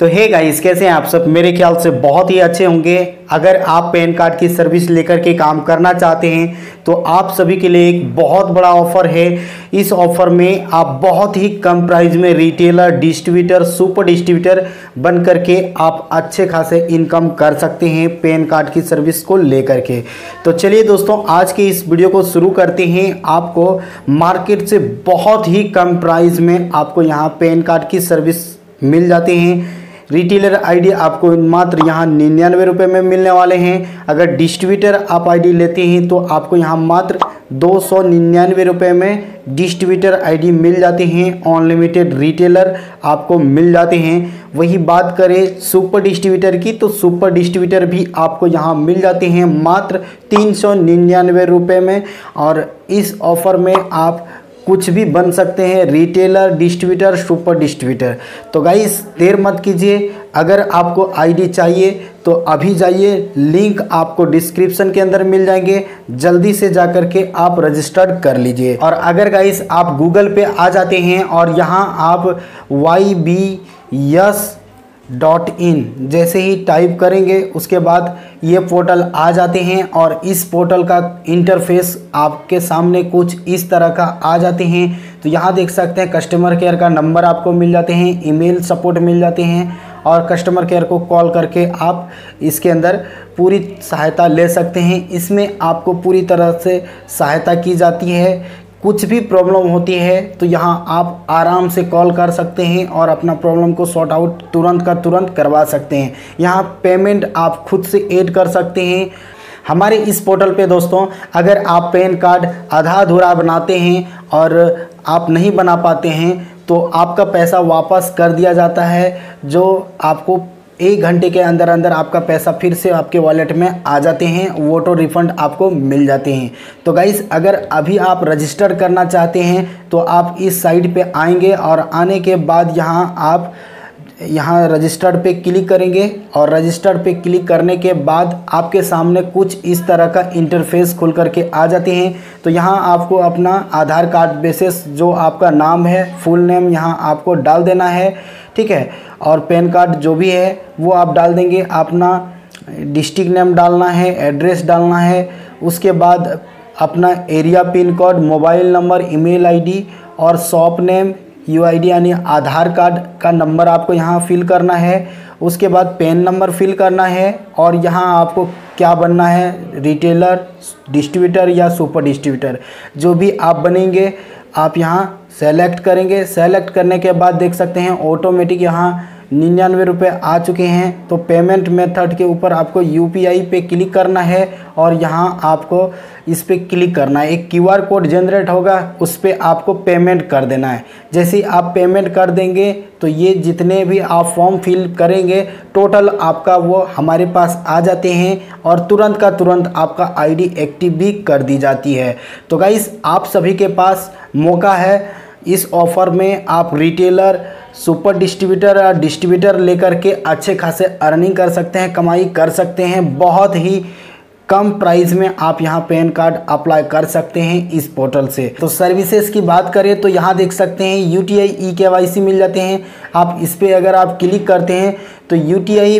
तो hey guys कैसे हैं आप सब? मेरे ख्याल से बहुत ही अच्छे होंगे। अगर आप पैन कार्ड की सर्विस लेकर के काम करना चाहते हैं तो आप सभी के लिए एक बहुत बड़ा ऑफ़र है। इस ऑफ़र में आप बहुत ही कम प्राइस में रिटेलर डिस्ट्रीब्यूटर सुपर डिस्ट्रीब्यूटर बन करके आप अच्छे खासे इनकम कर सकते हैं पैन कार्ड की सर्विस को लेकर के। तो चलिए दोस्तों, आज के इस वीडियो को शुरू करते हैं। आपको मार्केट से बहुत ही कम प्राइस में आपको यहाँ पैन कार्ड की सर्विस मिल जाते हैं। रिटेलर आईडी आपको मात्र यहाँ निन्यानवे रुपये में मिलने वाले हैं। अगर डिस्ट्रीब्यूटर आप आईडी लेते हैं तो आपको यहाँ मात्र दो सौ निन्यानवे रुपये में डिस्ट्रीब्यूटर आईडी मिल जाते हैं। अनलिमिटेड रिटेलर आपको मिल जाते हैं। वही बात करें सुपर डिस्ट्रीब्यूटर की तो सुपर डिस्ट्रीब्यूटर भी आपको यहाँ मिल जाते हैं मात्र तीन सौ निन्यानवे रुपये में। और इस ऑफ़र में आप कुछ भी बन सकते हैं रिटेलर डिस्ट्रीब्यूटर सुपर डिस्ट्रीब्यूटर तो गाइस देर मत कीजिए। अगर आपको आईडी चाहिए तो अभी जाइए। लिंक आपको डिस्क्रिप्शन के अंदर मिल जाएँगे। जल्दी से जा कर के आप रजिस्टर्ड कर लीजिए। और अगर गाइस आप गूगल पे आ जाते हैं और यहाँ आप Y B S dot in. जैसे ही टाइप करेंगे, उसके बाद ये पोर्टल आ जाते हैं और इस पोर्टल का इंटरफेस आपके सामने कुछ इस तरह का आ जाते हैं। तो यहाँ देख सकते हैं कस्टमर केयर का नंबर आपको मिल जाते हैं ईमेल सपोर्ट मिल जाते हैं और कस्टमर केयर को कॉल करके आप इसके अंदर पूरी सहायता ले सकते हैं। इसमें आपको पूरी तरह से सहायता की जाती है कुछ भी प्रॉब्लम होती है तो यहाँ आप आराम से कॉल कर सकते हैं और अपना प्रॉब्लम को सॉर्ट आउट तुरंत का तुरंत करवा सकते हैं। यहाँ पेमेंट आप खुद से ऐड कर सकते हैं। हमारे इस पोर्टल पे दोस्तों, अगर आप पैन कार्ड आधा अधूरा बनाते हैं और आप नहीं बना पाते हैं तो आपका पैसा वापस कर दिया जाता है, जो आपको एक घंटे के अंदर अंदर आपका पैसा फिर से आपके वॉलेट में आ जाते हैं वोटो रिफ़ंड आपको मिल जाते हैं। तो गाइस अगर अभी आप रजिस्टर करना चाहते हैं तो आप इस साइट पे आएँगे और आने के बाद यहाँ आप यहाँ रजिस्टर्ड पे क्लिक करेंगे और रजिस्टर्ड पे क्लिक करने के बाद आपके सामने कुछ इस तरह का इंटरफेस खुल करके आ जाते हैं। तो यहाँ आपको अपना आधार कार्ड बेसिस जो आपका नाम है फुल नेम यहाँ आपको डाल देना है। ठीक है? और पैन कार्ड जो भी है, वो आप डाल देंगे। अपना डिस्ट्रिक्ट नेम डालना है, एड्रेस डालना है। उसके बाद अपना area pin code, mobile number, email ID और शॉप नेम यू आई यानी आधार कार्ड का नंबर आपको यहाँ फिल करना है। उसके बाद पेन नंबर फिल करना है और यहाँ आपको क्या बनना है? रिटेलर, डिस्ट्रीब्यूटर या सुपर डिस्ट्रीब्यूटर। जो भी आप बनेंगे आप यहाँ सेलेक्ट करेंगे। सेलेक्ट करने के बाद देख सकते हैं ऑटोमेटिक यहाँ निन्यानवे रुपये आ चुके हैं तो पेमेंट मेथड के ऊपर आपको यूपीआई पे क्लिक करना है और यहाँ आपको इस पर क्लिक करना है। एक क्यूआर कोड जनरेट होगा, उस पर आपको पेमेंट कर देना है। जैसे आप पेमेंट कर देंगे तो ये जितने भी आप फॉर्म फिल करेंगे टोटल आपका वो हमारे पास आ जाते हैं और तुरंत का तुरंत आपका आईडी एक्टिव भी कर दी जाती है। तो गाइस आप सभी के पास मौका है, इस ऑफ़र में आप रिटेलर सुपर डिस्ट्रीब्यूटर डिस्ट्रीब्यूटर लेकर के अच्छे खासे अर्निंग कर सकते हैं, कमाई कर सकते हैं। बहुत ही कम प्राइस में आप यहाँ पैन कार्ड अप्लाई कर सकते हैं इस पोर्टल से। तो सर्विसेज़ की बात करें तो यहाँ देख सकते हैं यू टी आई ई के वाई सी मिल जाते हैं। आप इस पर अगर आप क्लिक करते हैं तो U T I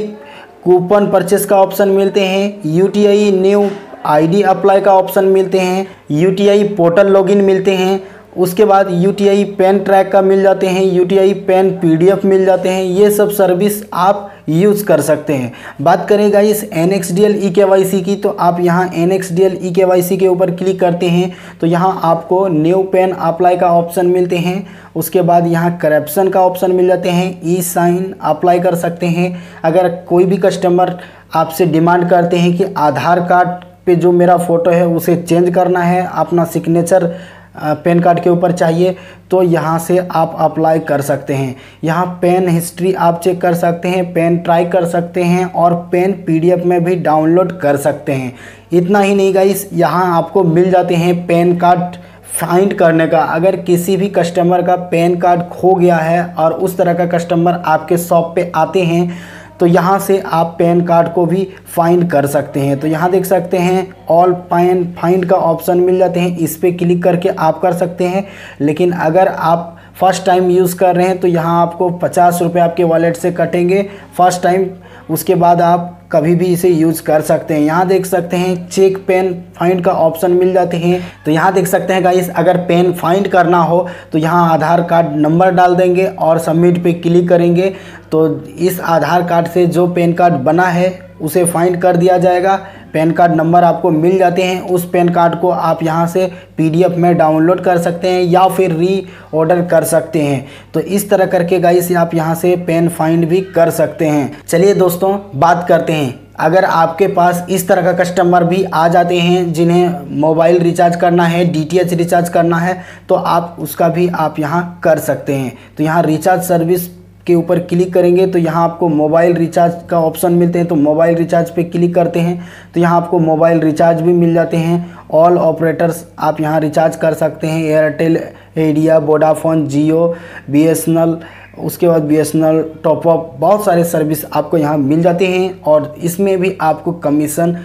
coupon purchase का ऑप्शन मिलते हैं। U T I new ID apply का ऑप्शन मिलते हैं। U T I portal login मिलते हैं। उसके बाद यू पेन ट्रैक का मिल जाते हैं U PAN P D F मिल जाते हैं, ये सब सर्विस आप यूज़ कर सकते हैं। बात करेगा इस N X D L E K Y C की तो आप यहाँ N X D L E K Y C के ऊपर क्लिक करते हैं तो यहाँ आपको न्यू पेन अप्लाई का ऑप्शन मिलते हैं। उसके बाद यहाँ करप्शन का ऑप्शन मिल जाते हैं ई साइन अप्लाई कर सकते हैं। अगर कोई भी कस्टमर आपसे डिमांड करते हैं कि आधार कार्ड पे जो मेरा फ़ोटो है, उसे चेंज करना है, अपना सिग्नेचर पेन कार्ड के ऊपर चाहिए तो यहाँ से आप अप्लाई कर सकते हैं। यहाँ पेन हिस्ट्री आप चेक कर सकते हैं, पेन ट्राई कर सकते हैं और पेन पीडीएफ में भी डाउनलोड कर सकते हैं। इतना ही नहीं गाइस, यहाँ आपको मिल जाते हैं पेन कार्ड फाइंड करने का। अगर किसी भी कस्टमर का पेन कार्ड खो गया है और उस तरह का कस्टमर आपके शॉप पे आते हैं तो यहाँ से आप पैन कार्ड को भी फाइंड कर सकते हैं। तो यहाँ देख सकते हैं ऑल पैन फाइंड का ऑप्शन मिल जाते हैं। इस पर क्लिक करके आप कर सकते हैं। लेकिन अगर आप फ़र्स्ट टाइम यूज़ कर रहे हैं तो यहाँ आपको पचास रुपये आपके वॉलेट से कटेंगे। फ़र्स्ट टाइम उसके बाद आप कभी भी इसे यूज़ कर सकते हैं। यहाँ देख सकते हैं चेक पेन फाइंड का ऑप्शन मिल जाते हैं। तो यहाँ देख सकते हैं गाइस अगर पेन फाइंड करना हो तो यहाँ आधार कार्ड नंबर डाल देंगे और सबमिट पे क्लिक करेंगे। तो इस आधार कार्ड से जो पेन कार्ड बना है, उसे फाइंड कर दिया जाएगा। पैन कार्ड नंबर आपको मिल जाते हैं। उस पैन कार्ड को आप यहाँ से पीडीएफ में डाउनलोड कर सकते हैं या फिर री ऑर्डर कर सकते हैं। तो इस तरह करके गाइस आप यहाँ से पेन फाइंड भी कर सकते हैं। चलिए दोस्तों, बात करते हैं। अगर आपके पास इस तरह का कस्टमर भी आ जाते हैं, जिन्हें मोबाइल रिचार्ज करना है, डीटीएच रिचार्ज करना है तो आप उसका भी आप यहाँ कर सकते हैं। तो यहाँ रिचार्ज सर्विस के ऊपर क्लिक करेंगे तो यहाँ आपको मोबाइल रिचार्ज का ऑप्शन मिलते हैं तो मोबाइल रिचार्ज पे क्लिक करते हैं तो यहाँ आपको मोबाइल रिचार्ज भी मिल जाते हैं। ऑल ऑपरेटर्स आप यहाँ रिचार्ज कर सकते हैं एयरटेल एडिया वोडाफोन जियो बी उसके बाद बी एस एन टॉपअप बहुत सारे सर्विस आपको यहाँ मिल जाते हैं और इसमें भी आपको कमीशन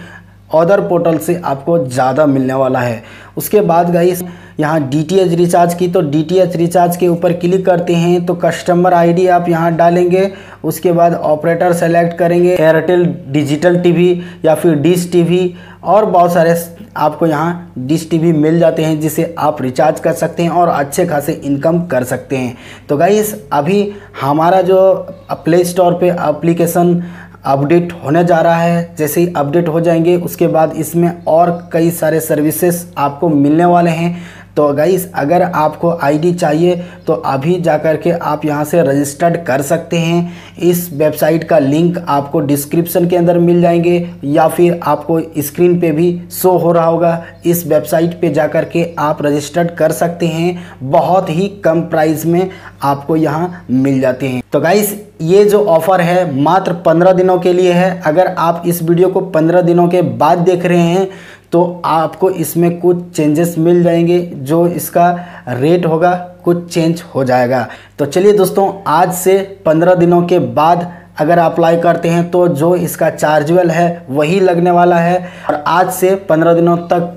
अदर पोर्टल से आपको ज़्यादा मिलने वाला है। उसके बाद गई यहाँ DTH रिचार्ज की तो DTH रिचार्ज के ऊपर क्लिक करते हैं तो कस्टमर आईडी आप यहाँ डालेंगे। उसके बाद ऑपरेटर सेलेक्ट करेंगे एयरटेल डिजिटल टीवी या फिर डिश टीवी और बहुत सारे आपको यहाँ डिश टीवी मिल जाते हैं, जिसे आप रिचार्ज कर सकते हैं और अच्छे खासे इनकम कर सकते हैं। तो गाइस अभी हमारा जो प्ले स्टोर पे एप्लीकेशन अपडेट होने जा रहा है, जैसे ही अपडेट हो जाएँगे, उसके बाद इसमें और कई सारे सर्विसेज़ आपको मिलने वाले हैं। तो गाइस अगर आपको आईडी चाहिए तो अभी जा कर के आप यहाँ से रजिस्टर्ड कर सकते हैं। इस वेबसाइट का लिंक आपको डिस्क्रिप्शन के अंदर मिल जाएँगे या फिर आपको स्क्रीन पे भी शो हो रहा होगा। इस वेबसाइट पे जा कर के आप रजिस्टर्ड कर सकते हैं। बहुत ही कम प्राइस में आपको यहाँ मिल जाते हैं। तो गाइस, ये जो ऑफ़र है मात्र पंद्रह दिनों के लिए है। अगर आप इस वीडियो को पंद्रह दिनों के बाद देख रहे हैं तो आपको इसमें कुछ चेंजेस मिल जाएँगे जो इसका रेट होगा। कुछ चेंज हो जाएगा। तो चलिए दोस्तों, आज से पंद्रह दिनों के बाद अगर अप्लाई करते हैं तो जो इसका चार्जेबल है वही लगने वाला है। और आज से पंद्रह दिनों तक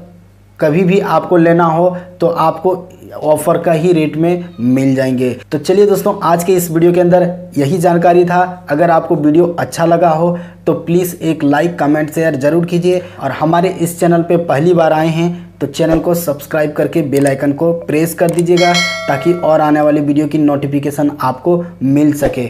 कभी भी आपको लेना हो तो आपको ऑफ़र का ही रेट में मिल जाएँगे। तो चलिए दोस्तों, आज के इस वीडियो के अंदर यही जानकारी था। अगर आपको वीडियो अच्छा लगा हो तो प्लीज़ एक लाइक कमेंट शेयर ज़रूर कीजिए। और हमारे इस चैनल पर पहली बार आए हैं तो चैनल को सब्सक्राइब करके बेल आइकन को प्रेस कर दीजिएगा, ताकि और आने वाली वीडियो की नोटिफिकेशन आपको मिल सके।